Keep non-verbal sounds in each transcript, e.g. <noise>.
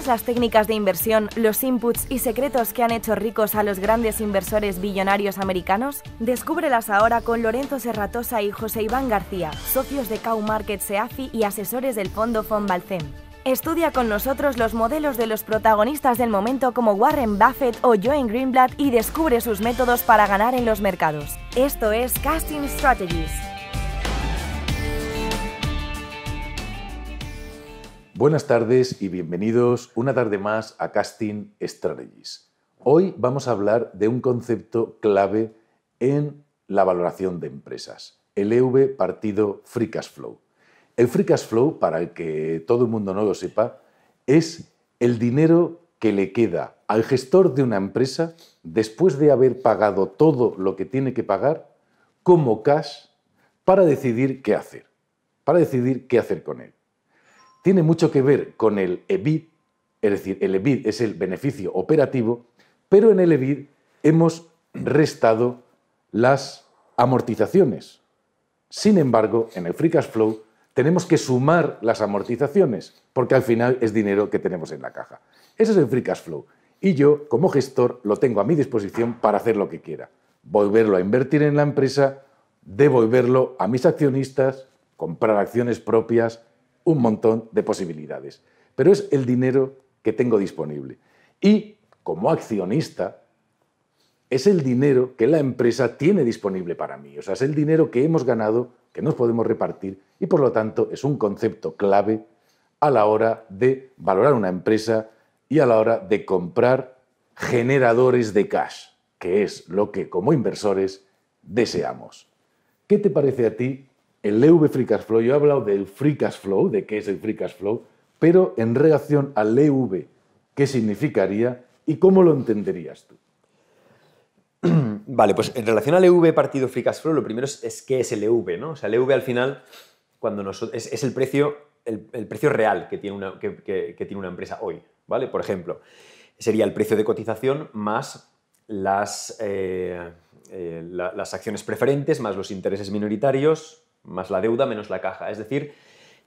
¿Conoces las técnicas de inversión, los inputs y secretos que han hecho ricos a los grandes inversores billonarios americanos? Descúbrelas ahora con Lorenzo Serratosa y José Iván García, socios de Cow Market SEAFI y asesores del fondo Fonbalcem. Estudia con nosotros los modelos de los protagonistas del momento como Warren Buffett o Joan Greenblatt y descubre sus métodos para ganar en los mercados. Esto es Casting Strategies. Buenas tardes y bienvenidos una tarde más a Casting Strategies. Hoy vamos a hablar de un concepto clave en la valoración de empresas, el EV partido Free Cash Flow. El Free Cash Flow, para el que todo el mundo no lo sepa, es el dinero que le queda al gestor de una empresa después de haber pagado todo lo que tiene que pagar como cash para decidir qué hacer, para decidir qué hacer con él tiene mucho que ver con el EBIT, es decir, el EBIT es el beneficio operativo, pero en el EBIT hemos restado las amortizaciones. Sin embargo, en el Free Cash Flow tenemos que sumar las amortizaciones, porque al final es dinero que tenemos en la caja. Ese es el Free Cash Flow. Y yo, como gestor, lo tengo a mi disposición para hacer lo que quiera. Volverlo a invertir en la empresa, devolverlo a mis accionistas, comprar acciones propias, un montón de posibilidades. Pero es el dinero que tengo disponible. Y como accionista, es el dinero que la empresa tiene disponible para mí. O sea, es el dinero que hemos ganado, que nos podemos repartir y por lo tanto es un concepto clave a la hora de valorar una empresa y a la hora de comprar generadores de cash, que es lo que como inversores deseamos. ¿Qué te parece a ti el EV Free Cash Flow, yo he hablado del Free Cash Flow, de qué es el Free Cash Flow, pero en relación al EV, ¿qué significaría y cómo lo entenderías tú? <clears throat> Vale, pues en relación al EV partido Free Cash Flow, lo primero es, qué es el EV, ¿no? O sea, el EV al final cuando es, el, precio, el, precio real que tiene, una, que, tiene una empresa hoy, ¿vale? Por ejemplo, sería el precio de cotización más las, eh, eh, las acciones preferentes, más los intereses minoritarios, más la deuda menos la caja. Es decir,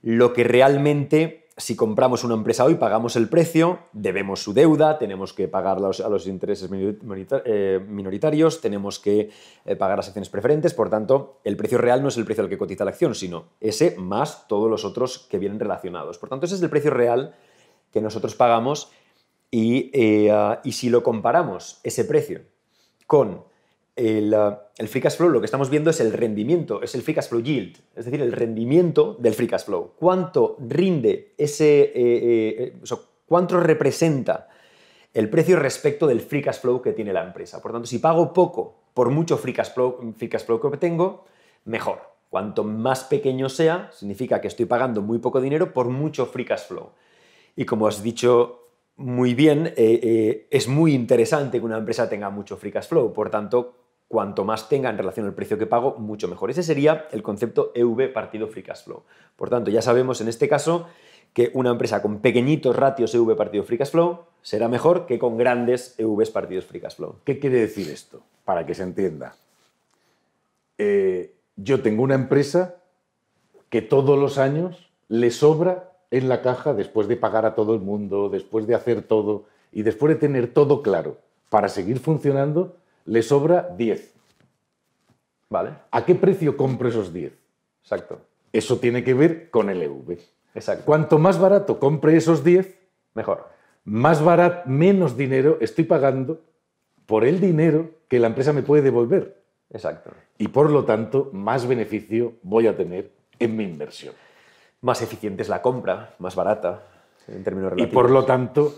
lo que realmente, si compramos una empresa hoy, pagamos el precio, debemos su deuda, tenemos que pagar a los intereses eh, minoritarios, tenemos que eh, pagar las acciones preferentes, por tanto, el precio real no es el precio al que cotiza la acción, sino ese más todos los otros que vienen relacionados. Por tanto, ese es el precio real que nosotros pagamos y, eh, y si lo comparamos, ese precio, con el, el, free cash flow lo que estamos viendo es el rendimiento, es el free cash flow yield, es decir, el rendimiento del free cash flow. ¿Cuánto rinde ese, eh, eh, eh, cuánto representa el precio respecto del free cash flow que tiene la empresa? Por tanto, si pago poco por mucho free cash flow, que tengo, mejor. Cuanto más pequeño sea, significa que estoy pagando muy poco dinero por mucho free cash flow. Y como has dicho muy bien, es muy interesante que una empresa tenga mucho free cash flow. Por tanto, cuanto más tenga en relación al precio que pago, mucho mejor. Ese sería el concepto EV partido Free Cash Flow. Por tanto, ya sabemos en este caso que una empresa con pequeñitos ratios EV partido Free Cash Flow será mejor que con grandes EVs partidos Free Cash Flow. ¿Qué quiere decir esto? Para que se entienda. Eh, yo tengo una empresa que todos los años le sobra en la caja después de pagar a todo el mundo, después de hacer todo y después de tener todo claro para seguir funcionando, le sobra 10. ¿Vale? ¿A qué precio compro esos 10? Exacto. Eso tiene que ver con el EV. Exacto. Cuanto más barato compre esos 10, mejor. Más barato, menos dinero estoy pagando por el dinero que la empresa me puede devolver. Exacto. Y por lo tanto, más beneficio voy a tener en mi inversión. Más eficiente es la compra, más barata en términos relativos. Y por lo tanto,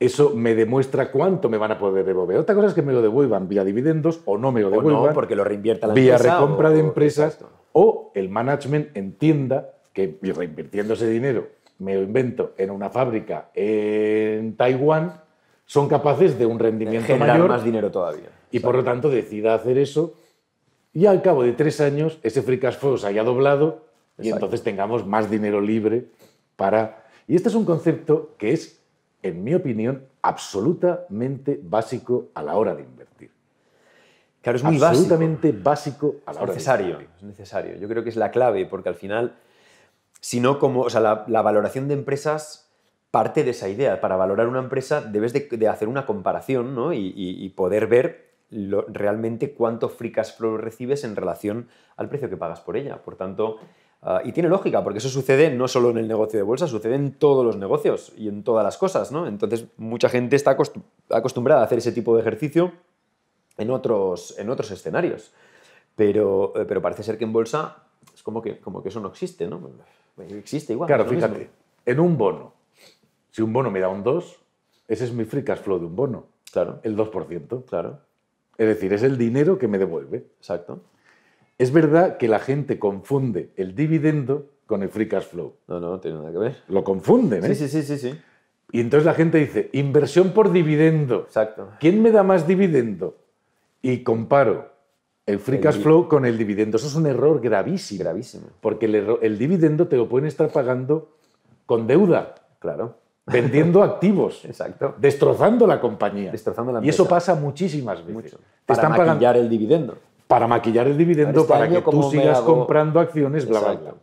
eso me demuestra cuánto me van a poder devolver. Otra cosa es que me lo devuelvan vía dividendos o no me lo devuelvan. O no, porque lo reinvierta la vía recompra de empresas o el management entienda que reinvirtiendo ese dinero, me lo invento en una fábrica en Taiwán, son capaces de un rendimiento Generar mayor. más dinero todavía. Y por lo tanto decida hacer eso y al cabo de tres años ese free cash flow se haya doblado y entonces tengamos más dinero libre para... Y este es un concepto que es en mi opinión, absolutamente básico a la hora de invertir. Claro, es muy absolutamente básico, a la hora necesario, de invertir. Es necesario. Yo creo que es la clave, porque al final, si no, como, o sea, la, valoración de empresas parte de esa idea. Para valorar una empresa debes de, hacer una comparación ¿no? y, poder ver realmente cuánto free cash flow recibes en relación al precio que pagas por ella. Por tanto, ah, y tiene lógica, porque eso sucede no solo en el negocio de bolsa, sucede en todos los negocios y en todas las cosas. ¿no? Entonces, mucha gente está acostumbrada a hacer ese tipo de ejercicio en otros, en otros escenarios. Pero, eh, pero parece ser que en bolsa es como que, como que eso no existe, ¿no? Existe igual. Claro, fíjate, en un bono, si un bono me da un 2, ese es mi free cash flow de un bono. Claro. El 2%. Claro. Es decir, es el dinero que me devuelve. Exacto. Es verdad que la gente confunde el dividendo con el free cash flow. No, no, no tiene nada que ver. Lo confunden, ¿eh? Sí, sí, sí, sí, Y entonces la gente dice, inversión por dividendo. Exacto. ¿Quién me da más dividendo? Y comparo el free cash flow con el dividendo. Eso es un error gravísimo. Gravísimo. Porque el, el dividendo te lo pueden estar pagando con deuda. Claro vendiendo <laughs> activos, Exacto. destrozando la compañía. Destrozando la Y eso pasa muchísimas veces. para maquillar el dividendo. Para maquillar el dividendo, para, este que tú sigas comprando acciones, bla, bla, bla.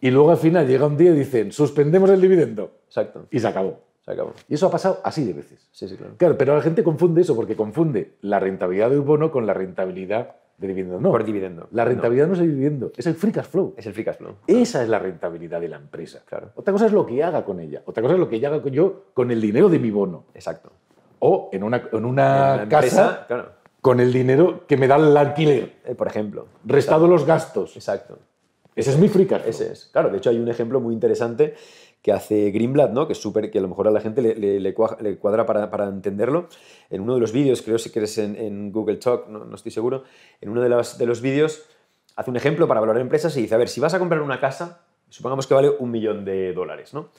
Y luego al final llega un día y dicen, suspendemos el dividendo. Exacto. Y se acabó. Se acabó. Y eso ha pasado así de veces. Sí, sí, claro. Claro, pero la gente confunde eso porque confunde la rentabilidad de un bono con la rentabilidad de dividendo. No. Por dividendo. La rentabilidad no. es el dividendo, es el free cash flow. Es el free cash flow. Esa es la rentabilidad de la empresa. Claro. Otra cosa es lo que haga con ella. Otra cosa es lo que haga yo con el dinero de mi bono. Exacto. O en una, en una, casa con el dinero que me da el alquiler. Eh, por ejemplo. Restado los gastos. Exacto. Ese es mi free cash flow. Ese es. Claro, de hecho hay un ejemplo muy interesante que hace Greenblatt, ¿no? que es súper, que a lo mejor a la gente le, cuadra para, entenderlo. En uno de los vídeos, creo que es en, Google Talk, no, estoy seguro, en uno de los, de los vídeos hace un ejemplo para valorar empresas y dice, a ver, si vas a comprar una casa, supongamos que vale un millón de dólares, ¿no?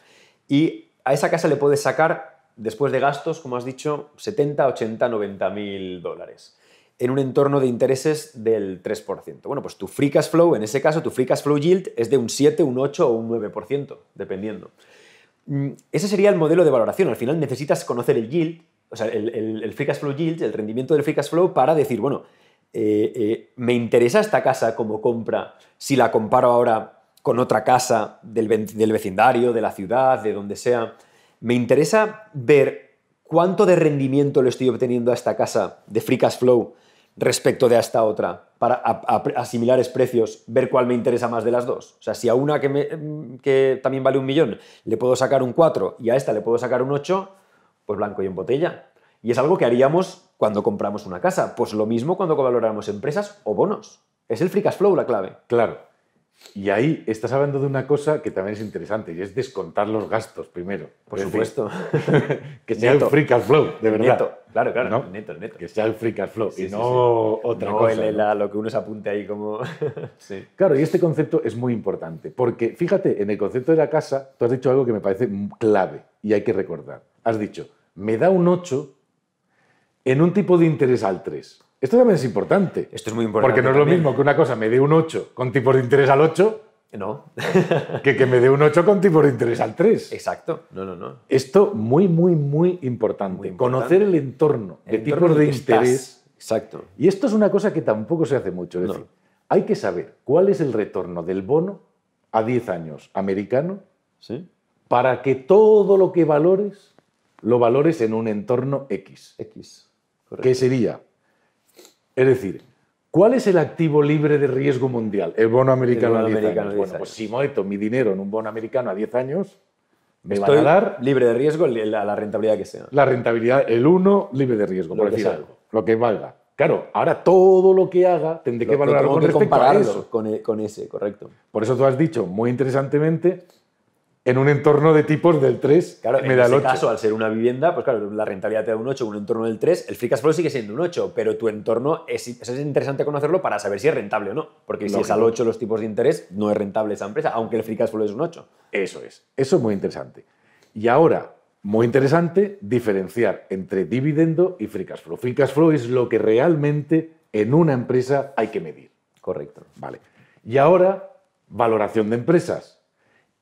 Y a esa casa le puedes sacar, después de gastos, como has dicho, 70, 80, 90 mil dólares en un entorno de intereses del 3%. Bueno, pues tu free cash flow, en ese caso, tu free cash flow yield es de un 7, un 8 o un 9%, dependiendo. Mm, ese sería el modelo de valoración. Al final necesitas conocer el yield, o sea, el, free cash flow yield, el rendimiento del free cash flow, para decir, bueno, eh, eh, me interesa esta casa como compra si la comparo ahora con otra casa del, del vecindario, de la ciudad, de donde sea. Me interesa ver cuánto de rendimiento le estoy obteniendo a esta casa de free cash flow respecto de a esta otra, para a, similares precios, ver cuál me interesa más de las dos. O sea, si a una que, me, que también vale un millón le puedo sacar un 4 y a esta le puedo sacar un 8, pues blanco y en botella. Y es algo que haríamos cuando compramos una casa. Pues lo mismo cuando valoramos empresas o bonos. Es el free cash flow la clave. Claro. Y ahí estás hablando de una cosa que también es interesante y es descontar los gastos primero. Por supuesto. <laughs> que sea el free cash flow, de verdad. Neto. Claro, claro, neto, neto. Que sea el free cash flow y no otra cosa. El, lo que uno se apunte ahí como... <laughs> Claro, y este concepto es muy importante porque fíjate, en el concepto de la casa, tú has dicho algo que me parece clave y hay que recordar. Has dicho, me da un 8 en un tipo de interés al 3. Esto también es importante. Esto es muy importante. Porque no es lo mismo que una cosa me dé un 8 con tipos de interés al 8 no. <laughs> que que me dé un 8 con tipos de interés al 3. Exacto. No, no, no. Esto muy, muy, muy importante. Conocer el entorno de tipos de interés. Exacto. Y esto es una cosa que tampoco se hace mucho. Es decir, hay que saber cuál es el retorno del bono a 10 años americano ¿Sí? para que todo lo que valores lo valores en un entorno X. X. ¿Qué sería es decir, ¿cuál es el activo libre de riesgo mundial? El bono americano, a 10 años. Bueno, pues si meto mi dinero en un bono americano a 10 años, me Estoy van a dar... libre de riesgo la, rentabilidad que sea. La rentabilidad, el 1 libre de riesgo, por decir algo. Lo que valga. Claro, ahora todo lo que haga tendré que valorarlo con respecto a eso. Con, e, con ese, correcto. Por eso tú has dicho, muy interesantemente, en un entorno de tipos del 3 claro, me en da ese caso, al ser una vivienda, pues claro, la rentabilidad te da un 8, un entorno del 3, el free cash flow sigue siendo un 8, pero tu entorno es, es interesante conocerlo para saber si es rentable o no, porque si es al 8 los tipos de interés, no es rentable esa empresa, aunque el free cash flow es un 8. Eso es, eso es muy interesante. Y ahora, muy interesante diferenciar entre dividendo y free cash flow. Free cash flow es lo que realmente en una empresa hay que medir. Correcto. Vale. Y ahora, valoración de empresas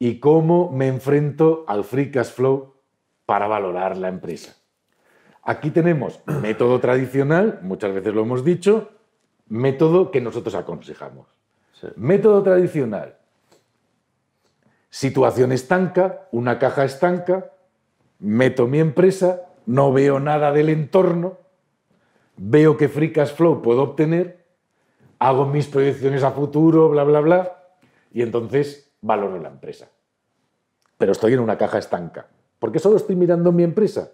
y cómo me enfrento al free cash flow para valorar la empresa. Aquí tenemos método tradicional, muchas veces lo hemos dicho, método que nosotros aconsejamos. Método tradicional, situación estanca, una caja estanca, meto mi empresa, no veo nada del entorno, veo que free cash flow puedo obtener, hago mis proyecciones a futuro, bla, bla, bla, y entonces valoro la empresa. Pero estoy en una caja estanca, porque solo estoy mirando mi empresa.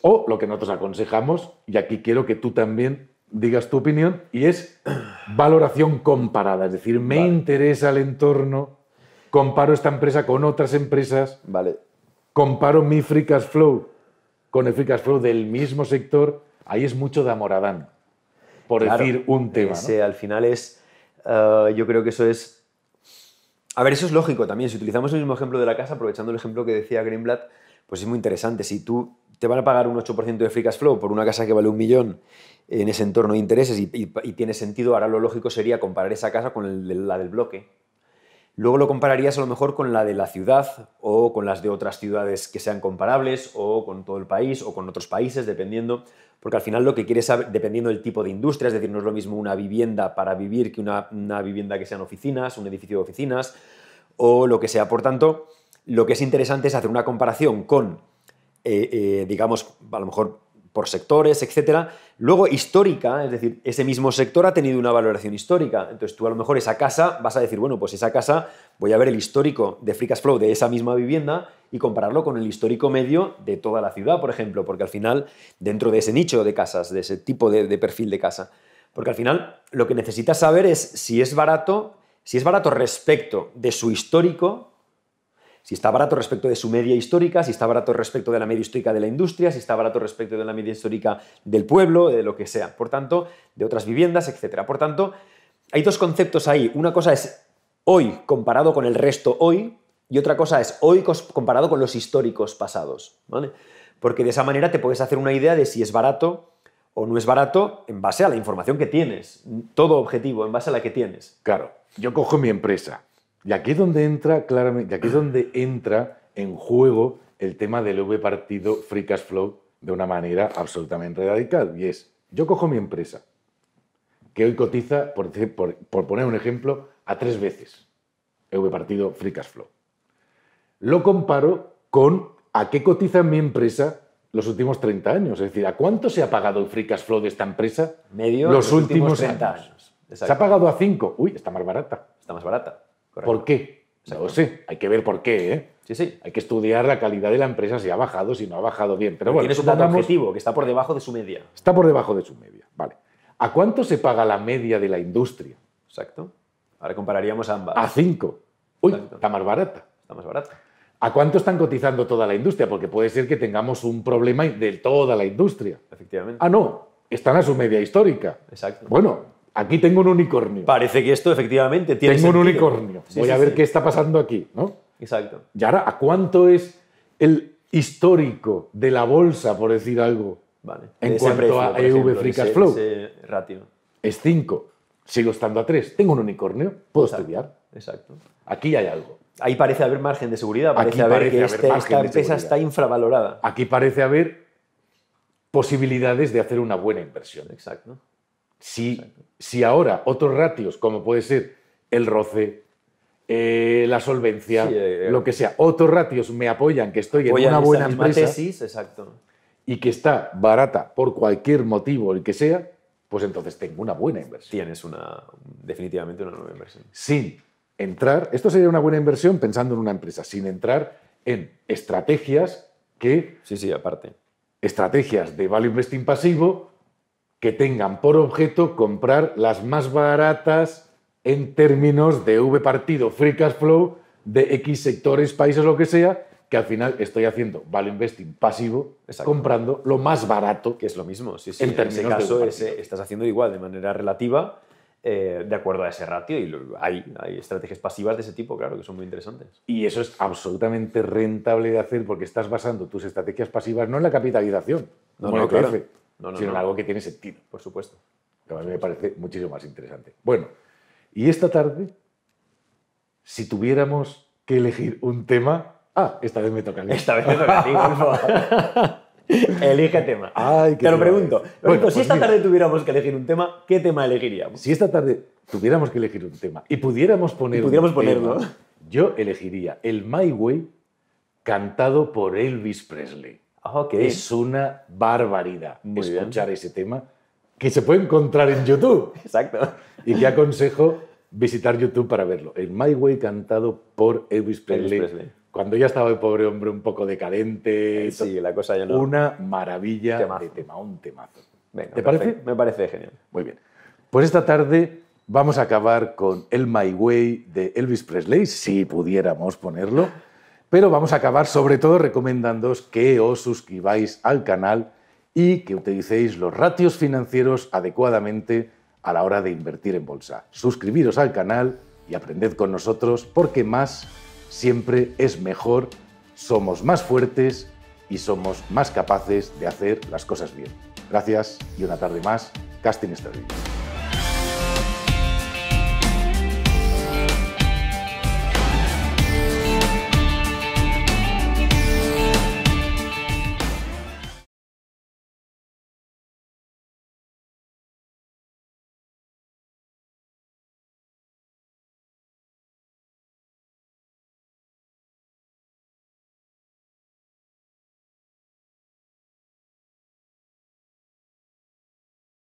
O lo que nosotros aconsejamos, y aquí quiero que tú también digas tu opinión, y es <clears throat> valoración comparada, es decir, me interesa el entorno, comparo esta empresa con otras empresas, Vale. comparo mi free cash flow con el free cash flow del mismo sector, ahí es mucho de amoradán, por Claro, decir un tema. ¿no? ese al final es. eh, yo creo que eso es. A ver, eso es lógico también. Si utilizamos el mismo ejemplo de la casa, aprovechando el ejemplo que decía Greenblatt, pues es muy interesante. Si tú te van a pagar un 8% de free cash flow por una casa que vale un millón en ese entorno de intereses y, tiene sentido, ahora lo lógico sería comparar esa casa con el la del bloque. Luego lo compararías a lo mejor con la de la ciudad o con las de otras ciudades que sean comparables o con todo el país o con otros países, dependiendo, porque al final lo que quieres saber, dependiendo del tipo de industria, es decir, no es lo mismo una vivienda para vivir que una, una vivienda que sean oficinas, un edificio de oficinas o lo que sea. Por tanto, lo que es interesante es hacer una comparación con, eh, eh, digamos, a lo mejor por sectores, etcétera. Luego, histórica, es decir, ese mismo sector ha tenido una valoración histórica. Entonces, tú a lo mejor esa casa vas a decir, bueno, pues esa casa voy a ver el histórico de free flow de esa misma vivienda y compararlo con el histórico medio de toda la ciudad, por ejemplo, porque al final, dentro de ese nicho de casas, de ese tipo de, de perfil de casa, porque al final lo que necesitas saber es si es barato, si es barato respecto de su histórico, si está barato respecto de su media histórica, si está barato respecto de la media histórica de la industria, si está barato respecto de la media histórica del pueblo, de lo que sea. Por tanto, de otras viviendas, etc. Por tanto, hay dos conceptos ahí. Una cosa es hoy comparado con el resto hoy y otra cosa es hoy comparado con los históricos pasados. ¿vale? Porque de esa manera te puedes hacer una idea de si es barato o no es barato en base a la información que tienes. Todo objetivo, en base a la que tienes. Claro, yo cojo mi empresa y aquí es donde entra claramente, y aquí es donde entra en juego el tema del V partido free cash flow de una manera absolutamente radical y es, yo cojo mi empresa que hoy cotiza, por, por- por poner un ejemplo, a tres veces V partido free cash flow. Lo comparo con a qué cotiza mi empresa los últimos 30 años, es decir, a cuánto se ha pagado el free cash flow de esta empresa Medio los, últimos, últimos 30 años. años. Se ha pagado a 5. Uy, está más barata. Está más barata. Correcto. ¿Por qué? No lo sé. Hay que ver por qué. ¿eh? Sí, sí. Hay que estudiar la calidad de la empresa, si ha bajado, si no ha bajado bien. Pero Pero bueno, tienes un dato objetivo que está por debajo de su media. está por debajo de su media. Vale. ¿A cuánto se paga la media de la industria? Exacto. Ahora compararíamos ambas. A 5. Uy, Exacto. está más barata. Está más barata. ¿A cuánto están cotizando toda la industria? Porque puede ser que tengamos un problema de toda la industria. Efectivamente. Ah, no, están a su media histórica. Exacto. Bueno, aquí tengo un unicornio. Parece que esto efectivamente tiene Tengo un unicornio. Sí, Voy sí, a ver sí. qué está pasando aquí, ¿no? Exacto. Y ahora, ¿a cuánto es el histórico de la bolsa, por decir algo? Vale. En ese cuanto precio, a EV Free Cash Flow. ese ratio. Es 5. Sigo estando a 3. Tengo un unicornio. Puedo Exacto. estudiar. Exacto. Aquí hay algo. Ahí parece haber margen de seguridad. Aquí Parece haber parece que haber este- esta empresa está infravalorada. Aquí parece haber posibilidades de hacer una buena inversión. Exacto. Si, si ahora otros ratios, como puede ser el roce, eh, la solvencia, Sí, eh, lo que sea, otros ratios me apoyan que estoy en una buena empresa tesis, exacto. y que está barata por cualquier motivo, el que sea, pues entonces tengo una buena inversión. Tienes una, definitivamente una nueva inversión. Sin entrar, esto sería una buena inversión pensando en una empresa, sin entrar en estrategias que Sí, sí, aparte. estrategias de value investing pasivo que tengan por objeto comprar las más baratas en términos de V partido, free cash flow, de X sectores, países, lo que sea, que al final estoy haciendo value investing pasivo, Exacto. comprando lo más barato. Que es lo mismo. Sí, sí. En En, ese caso ese- estás haciendo igual de manera relativa eh, de acuerdo a ese ratio y lo- hay, hay estrategias pasivas de ese tipo, claro, que son muy interesantes. Y eso es absolutamente rentable de hacer porque estás basando tus estrategias pasivas no en la capitalización, No, no, claro. ETF, No, no, sino no. algo que tiene sentido. Por supuesto. que a mí me parece muchísimo más interesante. Bueno, y esta tarde, si tuviéramos que elegir un tema... Ah, esta vez me toca a mí. Esta vez me toca a ti, Golfo. <laughs> Elige tema. Ay, qué Te lo pregunto. Bueno, si pues esta mira. tarde tuviéramos que elegir un tema, ¿qué tema elegiríamos? Si esta tarde tuviéramos que elegir un tema y pudiéramos poner Y pudiéramos un ponerlo. tema, yo elegiría el My Way cantado por Elvis Presley. Es una barbaridad Muy bien. escuchar ese tema que se puede encontrar en YouTube. <laughs> Exacto. Y que aconsejo visitar YouTube para verlo. El My Way cantado por Elvis Presley. Presley. Cuando ya estaba el pobre hombre un poco decadente. Sí, la cosa ya no. Una maravilla Temazo. de tema, un temazo. Venga, ¿Te parece? Me parece genial. Muy bien. Pues esta tarde vamos a acabar con el My Way de Elvis Presley, si pudiéramos ponerlo. Pero vamos a acabar sobre todo recomendándoos que os suscribáis al canal y que utilicéis los ratios financieros adecuadamente a la hora de invertir en bolsa. Suscribiros al canal y aprended con nosotros porque más siempre es mejor, somos más fuertes y somos más capaces de hacer las cosas bien. Gracias y una tarde más, Casting Strategy.